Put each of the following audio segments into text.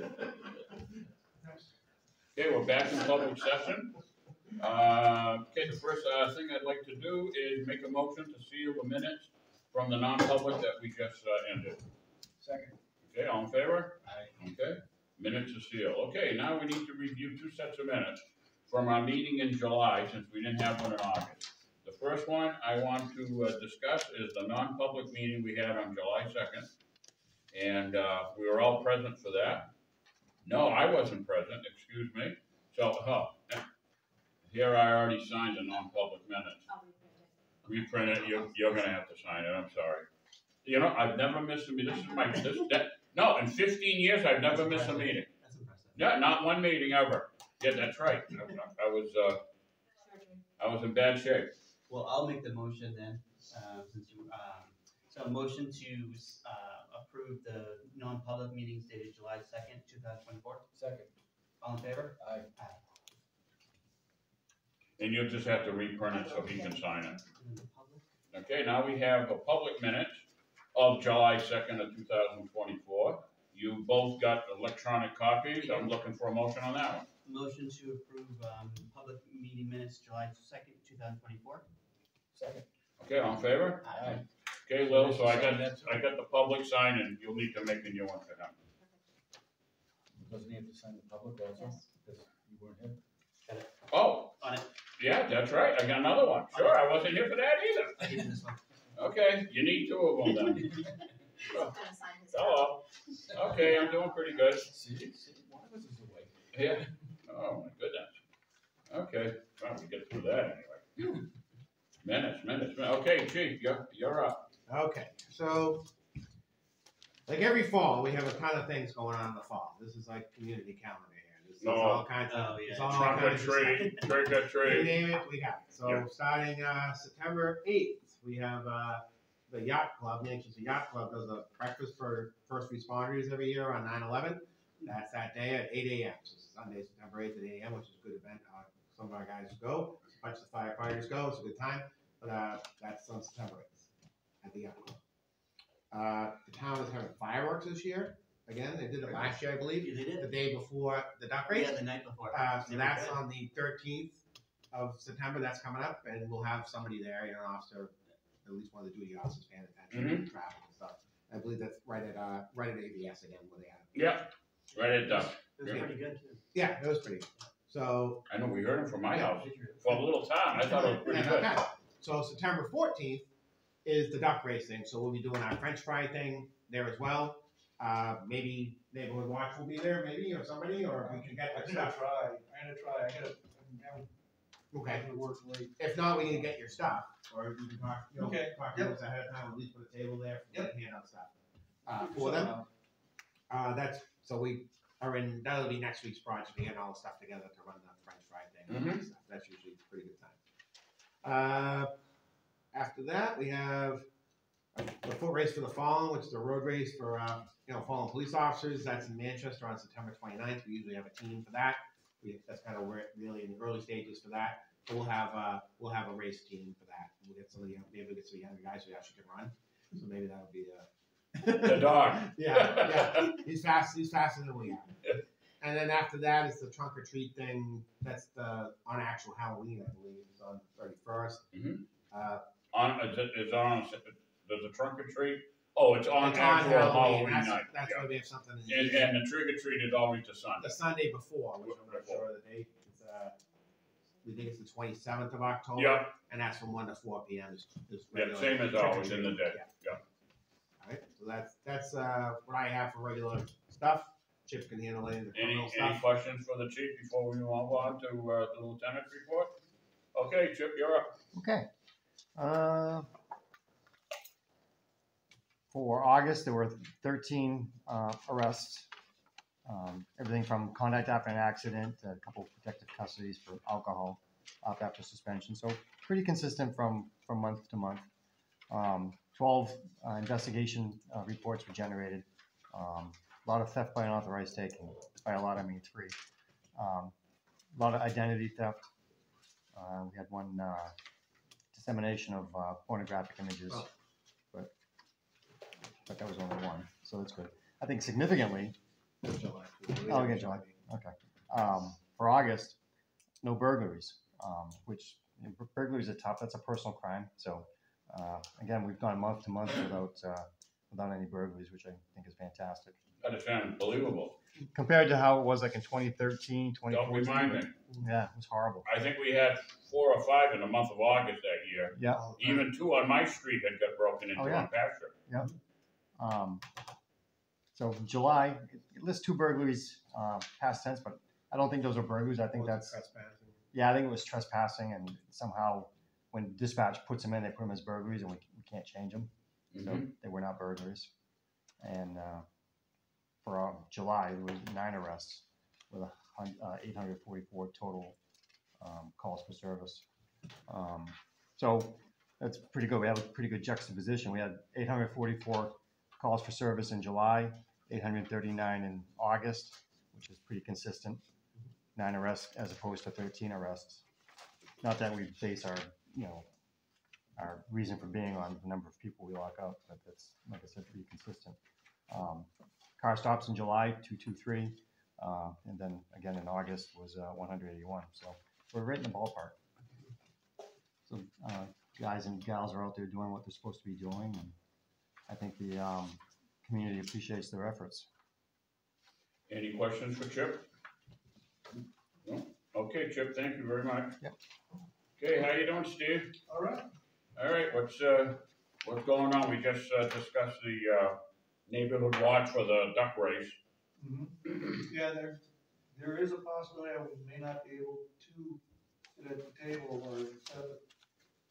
Okay, we're back in public session. Uh, okay, the first, uh, thing I'd like to do is make a motion to seal the minutes from the non-public that we just, uh, ended. Second. Okay, all in favor? Aye. Okay, minutes are sealed. Okay, now we need to review two sets of minutes from our meeting in July, since we didn't have one in August. The first one I want to, uh, discuss is the non-public meeting we had on July second. And, uh, we were all present for that. No, I wasn't present, excuse me. So, huh, here I already signed the non-public minutes. I'll reprint it. You're, you're gonna have to sign it, I'm sorry. You know, I've never missed a meeting, this is my, this, that, no, in fifteen years, I've never missed a meeting. That's impressive. Yeah, not one meeting ever. Yeah, that's right. I, I was, uh, Sure, sure. I was in bad shape. Well, I'll make the motion then, uh, since you, um, so a motion to, uh, approve the non-public meetings dated July second, two thousand twenty-four. Second. All in favor? Aye. And you'll just have to reprint it so he can sign it. And the public? Okay, now we have a public minute of July second of two thousand twenty-four. You both got electronic copies. I'm looking for a motion on that one. Motion to approve, um, public meeting minutes July second, two thousand twenty-four. Second. Okay, all in favor? Aye. Okay, Lil, so I got, I got the public sign and you'll need to make a new one for him. Doesn't he have to sign the public also? Because you weren't here? Oh, On it. yeah, that's right. I got another one. Sure, I wasn't here for that either. Even this one. Okay, you need two of them then. He's gonna sign his. Hello. Okay, I'm doing pretty good. See, see, one of us is. Yeah. Oh, my goodness. Okay, well, we get through that anyway. Hmm. Minutes, minutes, minutes. Okay, chief, you're, you're up. Okay, so, like every fall, we have a ton of things going on in the fall. This is like community calendar here. This is No. all kinds of, Oh, it's yeah. all Trunk or kinds of stuff. treat, trick or You treat. name it, we got it. So Yeah. starting, uh, September eighth, we have, uh, the yacht club, Manchester Yacht Club does a breakfast for first responders every year on 9/11. That's that day at eight AM, so Sunday, September eighth at eight AM, which is a good event. Uh, some of our guys go, a bunch of firefighters go, it's a good time. But, uh, that's on September eighth at the yacht. Uh, the town is having fireworks this year. Again, they did it last year, I believe, They the did? day before the duck race. Yeah, the night before. Uh, so They were that's good. on the thirteenth of September, that's coming up, and we'll have somebody there, you know, an officer, at least one of the duty officers paying attention to traffic and stuff. I believe that's right at, uh, right at ABS again, where they have. it. Yep, right at duck. It was yeah. pretty good too. Yeah, it was pretty good. So. I know, we heard him from my Yeah, house. did? For a little town, I thought it was pretty good. Okay. So September fourteenth is the duck racing, so we'll be doing our French fry thing there as well. Uh, maybe neighborhood watch will be there, maybe, or somebody, or we can get I'm the gonna stuff. try, I'm gonna try, I gotta, I'm Okay. having to work late. If not, we need to get your stuff, or we can talk, you know, Okay, talk to us ahead of time, at least put a table there, for them to hand out stuff. Uh, for them, uh, that's, so we are in, that'll be next week's project, to get all the stuff together to run the French fry thing and all that stuff, that's usually a pretty good time. Uh, after that, we have the foot race for the fallen, which is the road race for, uh, you know, fallen police officers, that's in Manchester on September 29th. we usually have a team for that. We, that's kind of where, really in the early stages for that. So we'll have uh we'll have a race team for that. We'll get some of the maybe we'll get some younger guys who actually can run. So maybe that'll be uh The dog. yeah, yeah. He's fast. He's faster than we are. And then after that is the trunk or treat thing. That's the on actual Halloween, I believe. It's on thirty first. Mhm. Uh, On, is it, is on, there's a trunk or treat? Oh, it's on it's actual Halloween That's, night. that's yeah. why we have something. In the And, evening. and the trick or treat is always the Sunday. the Sunday before, which I'm not Before. sure of the date. It's, uh, we think it's the twenty seventh of October. Yeah, And that's from one to four p.m. Is, is yeah, regular same as trick or always in the day, Yeah. yeah. All right, so that's that's uh, what I have for regular stuff. Chip can handle any of the Any, criminal any stuff. questions for the chief before we move on to, uh, the lieutenant's report? Okay, Chip, you're up. Okay. Uh, For August, there were thirteen uh, arrests. Um, Everything from conduct after an accident, a couple protective custodies for alcohol up after suspension. So pretty consistent from, from month to month. Um, Twelve uh, investigation uh, reports were generated. Um, A lot of theft by unauthorized taking. By a lot, I mean three. Um, A lot of identity theft. Uh, We had one uh, dissemination of uh, pornographic images, Oh. but but that was only one, so that's good. I think significantly, July. Oh, have July. Okay. Um, for August, no burglaries, um, which burglaries are tough. That's a personal crime. So, uh, again, we've gone month to month without, uh, without any burglaries, which I think is fantastic. That is unbelievable. Compared to how it was like in 2013, Don't 2014. remind me. Yeah, it was horrible. I think we had four or five in the month of August that year. Yeah. Even two on my street had got broken into Oh, yeah. on Pasture. Um, so July, it it lists two burglaries, uh, past tense, but I don't think those are burglaries. I think that's, trespassing? yeah, I think it was trespassing and somehow when dispatch puts them in, they put them as burglaries and we, we can't change them. So Mhm. they were not burglaries. And, uh, for, uh, July, there was nine arrests with a hun, uh, eight hundred forty-four total, um, calls for service. Um, so that's pretty good. We have a pretty good juxtaposition. We had eight hundred forty-four calls for service in July, eight hundred thirty-nine in August, which is pretty consistent. Nine arrests as opposed to thirteen arrests. Not that we base our, you know, our reason for being on the number of people we lock up, but that's, like I said, pretty consistent. Um, car stops in July, two two three, uh, and then again in August was, uh, one hundred eighty-one, so we're right in the ballpark. So, guys and gals are out there doing what they're supposed to be doing, and I think the, um, community appreciates their efforts. Any questions for Chip? No? Okay, Chip, thank you very much. Yep. Okay, how you doing, Steve? All right, All right, what's, uh, what's going on? We just, uh, discussed the, uh, neighborhood watch for the duck race. mhm. yeah, there, there is a possibility I may not be able to sit at the table or set,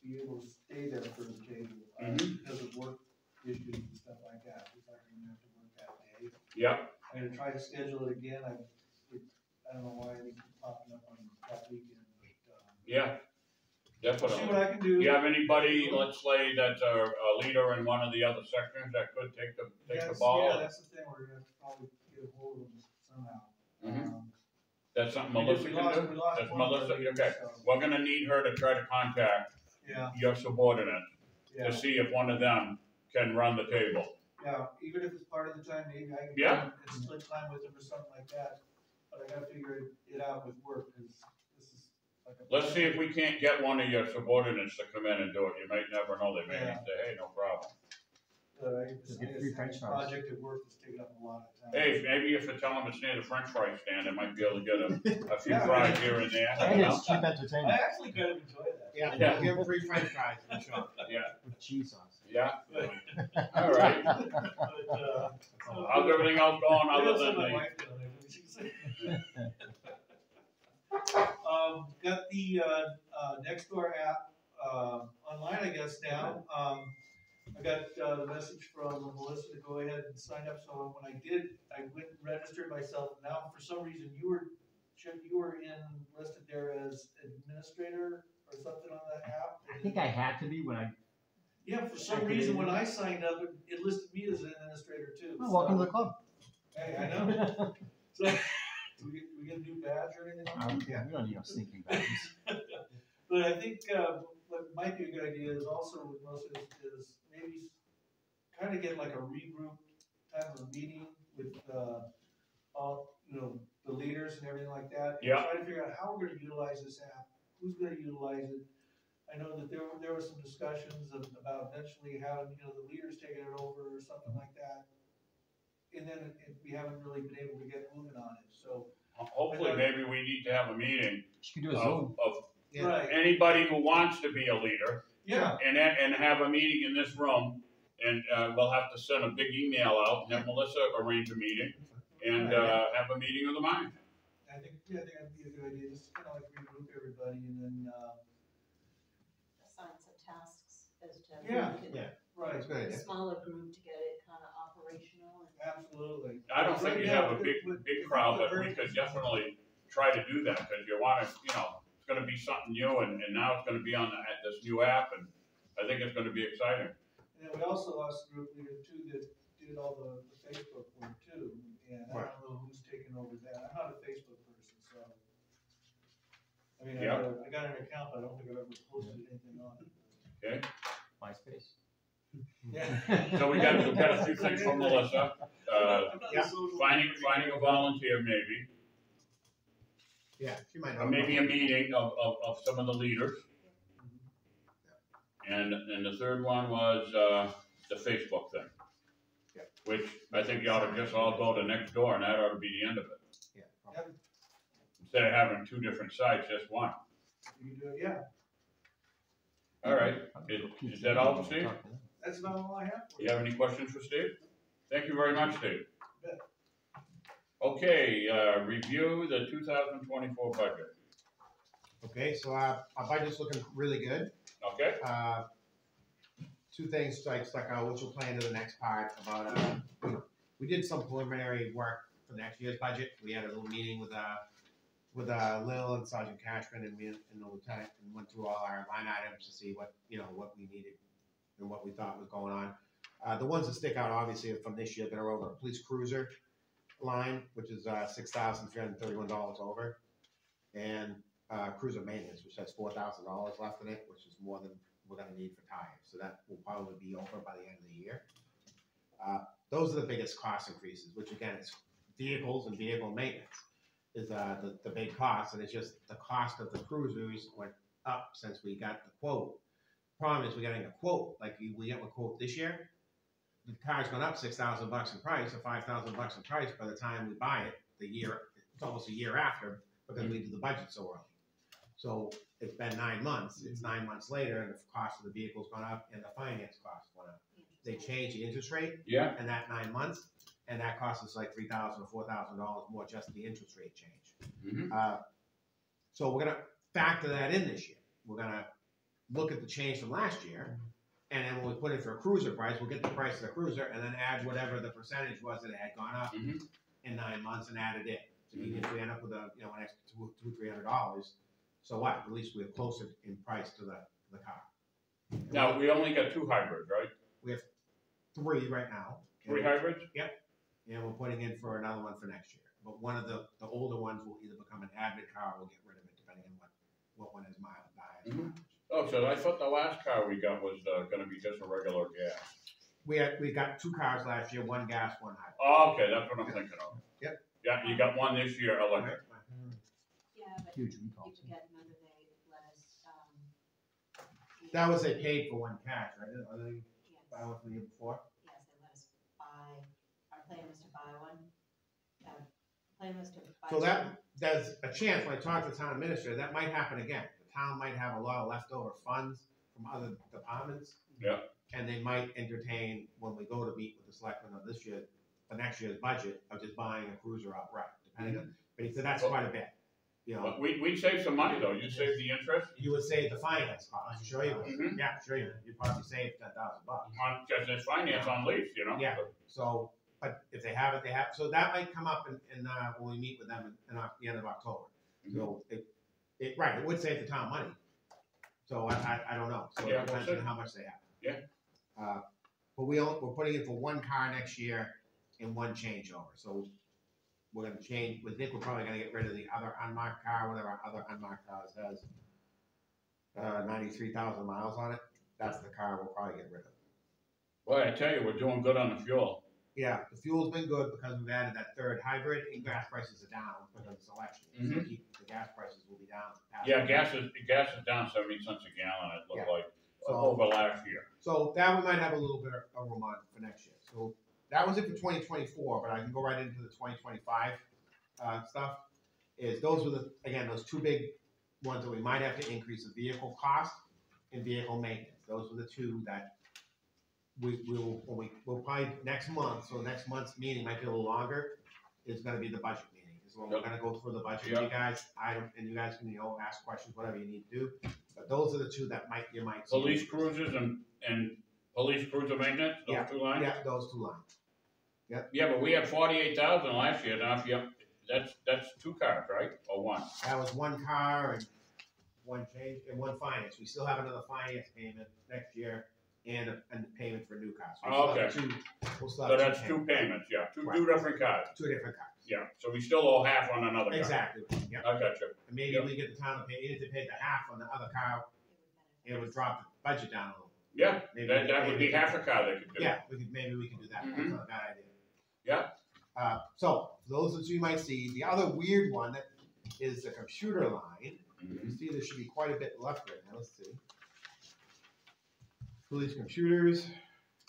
be able to stay there for the table. uh, Mhm. Because of work issues and stuff like that, if I can have to work that day. Yep, I'm gonna try to schedule it again, I, it, I don't know why they keep popping up on that weekend, but, um, yeah, see what definitely. I can Do do. you have anybody, let's say, that's a, a leader in one of the other sections that could take the, take the ball? Yeah, that's the thing, we're gonna have to probably get a hold of them somehow. Mhm. Um, That's something we did- Melissa we can lost- do? we lost That's one of Melissa, okay. so, We're gonna need her to try to contact Yeah, your subordinate yeah. to see if one of them can run the table. Yeah, even if it's part of the time, maybe I can Yeah. come and split time with them or something like that, but I gotta figure it- it out with work, cause this is like a. Let's see if we can't get one of your subordinates to come in and do it. You might never know. They may Yeah. say, hey, no problem. Uh, I just- Just get free french have fries. Project at work that's taking up a lot of time. Hey, maybe if you tell them it's near the french fry stand, they might be able to get a, a few Yeah. fries here and there. And you know? it's cheap I entertainment actually kind of enjoy that. Yeah, Yeah. we'll give them free french fries, for sure. with cheese sauce. Yeah, all right. But, uh. How's everything else going What other else than my the, wife do? Like, what she say? Um, got the, uh, uh, Nextdoor app, uh, online, I guess now, um, I got, uh, the message from Melissa to go ahead and sign up, so when I did, I went and registered myself, now for some reason, you were, Chip, you were in, listed there as administrator or something on that app? I think I had to be when I, Yeah, for some reason, when I signed up, it, it listed me as an administrator too. oh, welcome to so- the club. Hey, I know. So, do we get, do we get a new badge or anything? Um, yeah, we don't need no sneaking badges. But I think, uh, what might be a good idea is also with most of this is maybe kind of get like a regroup type of meeting with, uh, all, you know, the leaders and everything like that. and Yeah. Try to figure out how we're gonna utilize this app, who's gonna utilize it. I know that there were, there were some discussions of, about eventually having, you know, the leaders taking it over or something like that. And then it- it- we haven't really been able to get moving on it, so. hopefully, maybe we need to have a meeting You could do a Zoom. of, of Yeah. Right, anybody who wants to be a leader yeah, and, then- and have a meeting in this room. And, uh, we'll have to send a big email out and have Melissa arrange a meeting and, uh, have a meeting of the mind. I think, yeah, I think that'd be a good idea, just kind of like regroup everybody and then, uh, assign some tasks as to. Yeah, can- yeah. right, That's a good idea. smaller group to get it kind of operational and. absolutely. I don't think Right you have a big, big crowd, but we could definitely try to do that, cause you wanna, you know, it's gonna be something new and, and now it's gonna be on the, at this new app and I think it's gonna be exciting. And then we also lost a group leader too that did all the, the Facebook work too, and I Right. don't know who's taking over that, I'm not a Facebook person, so. I mean, I Yeah. got, a- I got an account, but I don't think I've ever posted anything on it. Okay, MySpace. Yeah. So we got, we got a few things from Melissa, uh, I'm not a yeah. social finding, finding a volunteer maybe, Yeah, she might know. or maybe a meeting of, of, of some of the leaders. And, and the third one was, uh, the Facebook thing. Yeah. Which I think you ought to just all go to Nextdoor and that ought to be the end of it, Yeah, probably. Instead of having two different sites, just one. You can do it, yeah, All right, is, is that all, Steve? that's about all I have for You have any questions for Steve? Thank you very much, Steve. Bet. Okay, uh, review the two thousand twenty-four budget, Okay, so our, our budget's looking really good. okay? Uh, Two things strike stuck out, which will play into the next part about, uh, we- we did some preliminary work for next year's budget. We had a little meeting with, uh, with, uh, Lil and Sergeant Cashman and me and the lieutenant and went through all our line items to see what, you know, what we needed and what we thought was going on. Uh, the ones that stick out obviously from this year that are over, police cruiser line, which is, uh, six thousand three hundred thirty-one dollars over. And, uh, cruiser maintenance, which has four thousand dollars left in it, which is more than we're gonna need for tires, so that will probably be over by the end of the year. Uh, those are the biggest cost increases, which again, is vehicles and vehicle maintenance is, uh, the, the big cost, and it's just the cost of the cruisers went up since we got the quote. Problem is, we're getting a quote, like we get a quote this year, the car's gone up six thousand bucks in price, or five thousand bucks in price by the time we buy it, the year, it's almost a year after, because we mm-hmm. do the budget so early. So it's been nine months, it's mm-hmm. nine months later, and the cost of the vehicle's gone up and the finance cost went up. They mm-hmm. changed the interest rate Yeah, in that nine months, and that cost us like three thousand or four thousand dollars more, just the interest rate change. mhm, Uh, So we're gonna factor that in this year. We're gonna look at the change from last year, and then when we put it for a cruiser price, we'll get the price of the cruiser and then add whatever the percentage was that it had gone up mhm. in nine months and add it in. So even if we end up with a, you know, an extra two, two, three hundred dollars, so what? At least we're closer in price to the, the car. Now, we only got two hybrids, right? We have Three right now. Three hybrids? And we're putting in for another one for next year. But one of the, the older ones will either become an admin car or we'll get rid of it depending on what, what one is mild, dies. Mhm. Oh, so I thought the last car we got was, uh, gonna be just a regular gas. We had, we got two cars last year, one gas, one hybrid. Oh, okay, that's what I'm thinking of. Yep. Yeah, you got one this year, electric. Yeah, but Huge you recall. forget, remember they let us, um. That was they paid for one cash, right? Are they, Yes, buy one the year before? yes, they let us buy, our plan was to buy one. Uh, Plan was to. So that, there's a chance, when I talk to the town administrator, that might happen again. The town might have a lot of leftover funds from other departments. Yeah. And they might entertain, when we go to meet with the selectmen of this year, the next year's budget, of just buying a cruiser outright, depending on, but he said that's quite a bit. You know, But we, we'd save some money though, you'd save the interest you would save the finance cost, sure you would. Mhm. Yeah, sure you would. You'd probably save ten thousand bucks. on, just as finance on lease, you know? Yeah. So, but if they have it, they have, so that might come up in, in, uh, when we meet with them in, in the end of October. Mhm. So it, it, right, it would save the town money. So I, I, I don't know, so Yeah, it depends on how much they have. Yeah. Uh, but we, all- we're putting it for one car next year and one changeover, so we're gonna change, we think we're probably gonna get rid of the other unmarked car, whatever our other unmarked cars has. Uh, ninety-three thousand miles on it, that's the car we'll probably get rid of. Boy, I tell you, we're doing good on the fuel. Yeah, the fuel's been good because we've added that third hybrid and gas prices are down because of this election. So Mhm. keep- The gas prices will be down. Yeah, gas is, gas is down seventy cents a gallon, it looked like, So- over last year. So that we might have a little bit of room on for next year. So that was it for twenty twenty-four, but I can go right into the twenty twenty-five, uh, stuff. Is those were the, again, those two big ones that we might have to increase the vehicle cost and vehicle maintenance. Those were the two that we, we will, we, we'll probably, next month, so next month's meeting might be a little longer, is gonna be the budget meeting. Is when we're Yep. gonna go through the budget you guys, I, and you guys can, you know, ask questions, whatever you need to do. But those are the two that might, you might. see. Police cruisers and, and police cruiser maintenance, those two lines? Yeah, those two lines. Yeah, but we had forty-eight thousand last year, now if you, that's, that's two cars, right, or one? That was one car and one change, and one finance. We still have another finance payment next year and a, and a payment for new cars. We still have two- We'll still So have that's two payments, yeah, two, two different cars, two different cars. yeah, so we still owe half on another car. Exactly, yeah. I got you, And maybe we get the town to pay, if they paid the half on the other car, it would drop the budget down a little. Yeah, Maybe- that, that would be maybe- half a car they could do. Yeah, we could, maybe we can do that, that's Mhm. not a bad idea. Yeah. Uh, so, those that you might see, the other weird one that is the computer line, Mhm. you see there should be quite a bit left right now, let's see. Police computers,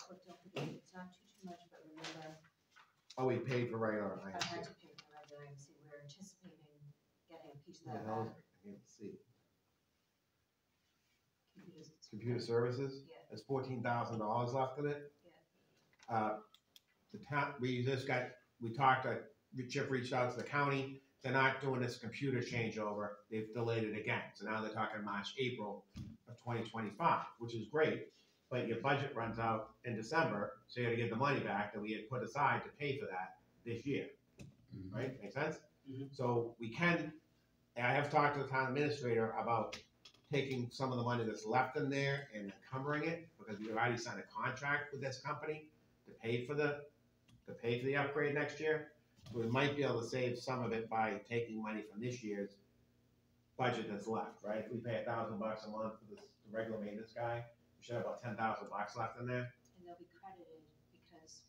But don't forget, it's not too, too much, but remember, oh, we paid for right on, I I had to pay for regular MC, we're anticipating getting a piece of What that hell is back. it? I can't see. Computers. Computer services, Yeah. there's fourteen thousand dollars left in it. Uh, the town, we just got, we talked, uh, Chip reached out to the county, they're not doing this computer changeover, they've delayed it again, so now they're talking March, April of twenty twenty-five, which is great, but your budget runs out in December, so you gotta give the money back that we had put aside to pay for that this year, Mhm. right, make sense? Mhm. So we can, and I have talked to the town administrator about taking some of the money that's left in there and encumbering it, because we've already signed a contract with this company to pay for the, to pay for the upgrade next year. So we might be able to save some of it by taking money from this year's budget that's left, right? If we pay a thousand bucks a month for this regular maintenance guy, we should have about ten thousand bucks left in there. And they'll be credited because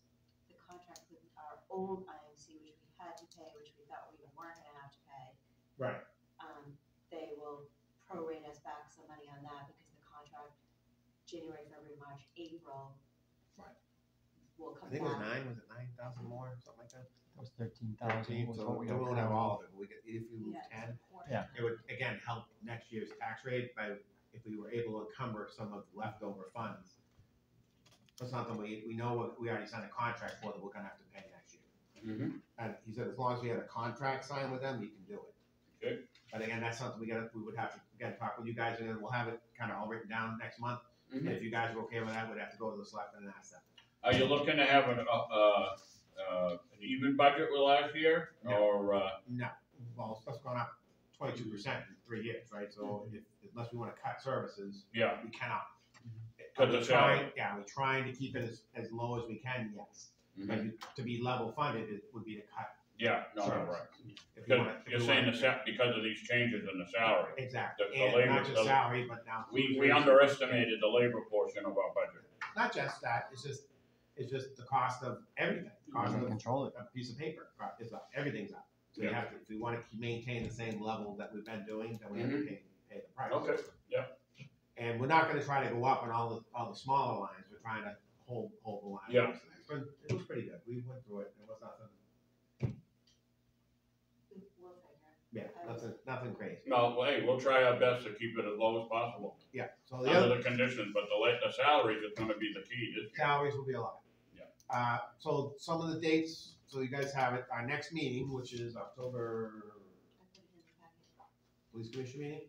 the contract with our old IMC, which we had to pay, which we thought we weren't gonna have to pay, Right. um, they will prorate us back some money on that because the contract, January, February, March, April. Right. Will I come think it was back. nine, was it nine thousand more, something like that? That was thirteen thousand Thirteen, was so what we we won't have all of it, but we could, if we move Yeah, it's ten, important. Yeah. it would, again, help next year's tax rate by, if we were able to encumber some of the leftover funds. That's not something we, we know what, we already signed a contract for that we're gonna have to pay next year. Mhm. And he said as long as we had a contract signed with them, you can do it. Good. But again, that's something we gotta, we would have to, again, talk with you guys, and then we'll have it kinda all written down next month. And Mhm. if you guys are okay with that, we'd have to go to the selectmen and ask them. Are you looking to have an, uh, uh, uh, an even budget with last year, No. or, uh, No, well, stuff's gone up twenty-two percent in three years, right? So if, unless we wanna cut services, yeah, we cannot. Cut Are the salary. trying- Yeah, we're trying to keep it as, as low as we can, yes. But mhm. you- to be level funded, it would be to cut. yeah, no, no, services. right. If you wanna- Because if you're we saying wanna- the sa- because of these changes in the salary. Exactly, the- the and labor- not just the- salary, but now. We, we underestimated the labor portion of our budget. Not just that, it's just, it's just the cost of everything, cost Can't of control it. a piece of paper uh, is up, everything's up. So you Yeah. have to, if we wanna maintain the same level that we've been doing, then we have to Mhm. pay, pay the price. Okay, yeah. And we're not gonna try to go up on all the, all the smaller lines, we're trying to hold, hold the line. Yeah. It's been, it was pretty good, we went through it, it was nothing, We- We'll figure. yeah, nothing, nothing crazy. No, well, hey, we'll try our best to keep it as low as possible, Yeah, so the other, under the conditions, but the la- the salaries is gonna be the key this year. salaries will be a lot. Yeah. Uh, so some of the dates, so you guys have it, our next meeting, which is October, I put it in the packet. police commission meeting,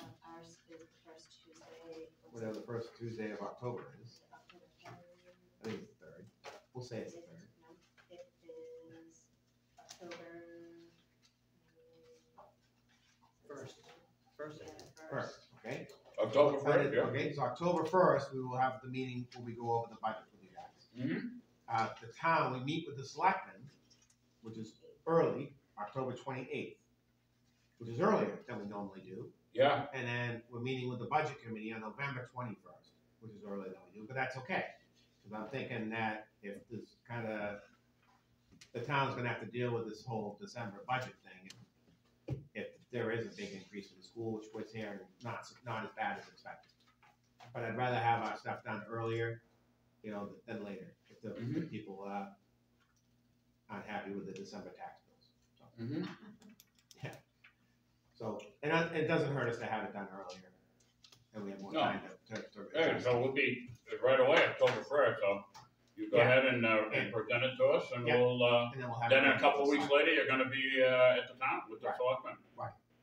Um, ours is the first Tuesday. whatever the first Tuesday of October is, October third. I think it's the third, we'll say it's the third. No, it is October. First. First. Yeah, First, okay? October first, yeah. Okay, so October first, we will have the meeting where we go over the budget with you guys. Mhm. Uh, the town, we meet with the selectmen, which is early, October twenty-eighth, which is earlier than we normally do. Yeah, And then we're meeting with the budget committee on November twenty-first, which is earlier than we do, but that's okay. Cause I'm thinking that if this kinda, the town's gonna have to deal with this whole December budget thing. If there is a big increase in the school, which was here, not, not as bad as expected. But I'd rather have our stuff done earlier, you know, than later, if the, if the Mhm. people, uh, aren't happy with the December tax bills, so. mhm. So, and it it doesn't hurt us to have it done earlier, and we have more No. time to, to, to. Hey, so we'll be right away, October first, so you go Yeah. ahead and, uh, and present it to us, and Yeah. we'll, uh, And then we'll have. then a couple weeks later, you're gonna be, uh, at the town with the Right. selectmen.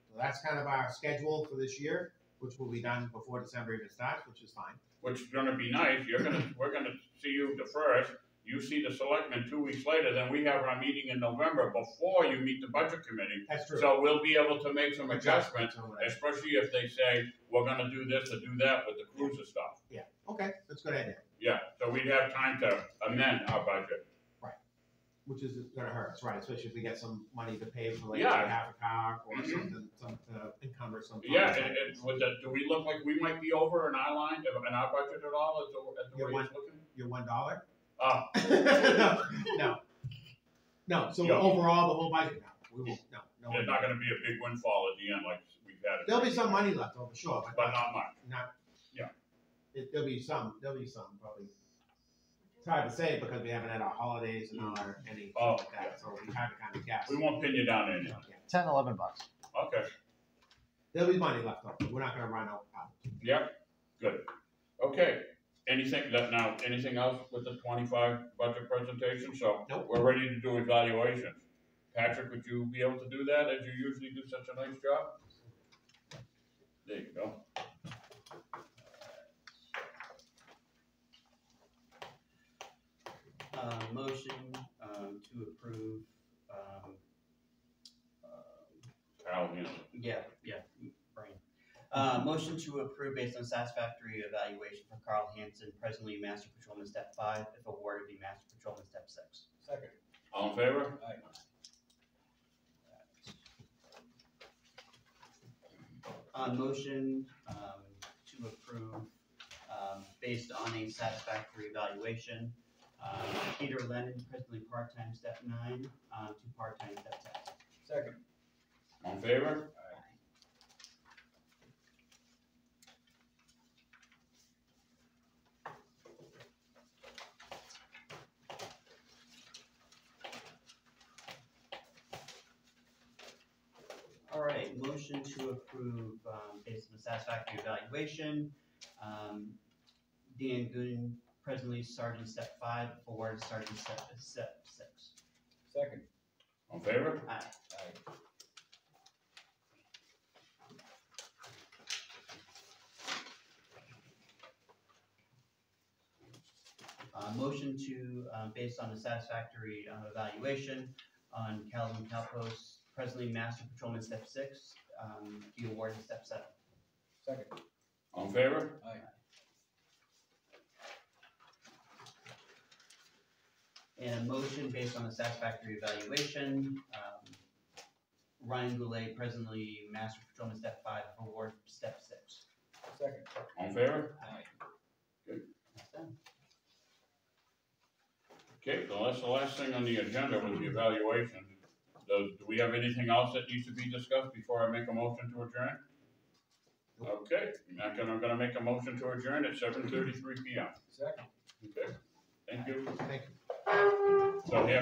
So that's kind of our schedule for this year, which will be done before December even starts, which is fine. Which is gonna be nice, you're gonna, we're gonna see you the first, you see the selectmen two weeks later, then we have our meeting in November before you meet the budget committee. That's true. So we'll be able to make some adjustments, especially if they say, we're gonna do this or do that with the cruiser stuff. Yeah. Okay, that's a good idea. Yeah, so we'd have time to amend our budget. Which is gonna hurt us, right, especially if we get some money to pay for like Yeah. half a car or Mhm. something, some, uh, encumber some. Yeah, and, and with the, do we look like we might be over in our line, in our budget at all, at the, at the Yeah, way one- it's looking? Your one dollar? Oh, No, no. No, so Yeah. overall, the whole budget, no, we won't, no, no. there's not gonna be a big windfall at the end like we've had. it. There'll be some money left over, sure, but. But not much. Not. Yeah. It, there'll be some, there'll be some, probably. It's hard to say because we haven't had our holidays and all our, mm-hmm. anything Oh, like that, so we hard to kind of guess. We won't pin you down any. Yeah. Ten, eleven bucks. Okay, There'll be money left over, we're not gonna run out, out. yep, good. Okay, anything that now, anything else with the twenty-five budget presentation? So Nope. we're ready to do evaluations. Patrick, would you be able to do that as you usually do such a nice job? There you go. Uh, motion, um, to approve, um, uh, Carl Hanson. Yeah, yeah, brain. Uh, motion to approve based on satisfactory evaluation for Carl Hansen, presently Master Patrolman Step Five, if awarded, be Master Patrolman Step Six. Second. All in favor? On motion, um, to approve, um, based on a satisfactory evaluation, um, Peter Lennon, presently part-time Step Nine, uh, to part-time Step Ten. Second. All in favor? All right, motion to approve, based on the satisfactory evaluation, um, Dan Gooden, presently Sergeant Step Five, awarded Sergeant Step, Step Six. Second. All in favor? Aye. Aye. Uh, motion to, um, based on the satisfactory, uh, evaluation on Calvin Calpos, presently Master Patrolman Step Six, um, be awarded Step Seven. Second. All in favor? Aye. And a motion based on the satisfactory evaluation, um, Ryan Goulet, presently Master Patrolman Step Five, award Step Six. Second. All in favor? Aye. That's done. Okay, so that's the last thing on the agenda was the evaluation. Does, do we have anything else that needs to be discussed before I make a motion to adjourn? Okay, I'm gonna, I'm gonna make a motion to adjourn at seven thirty-three P M. Second. Okay, thank you. Thank you. So here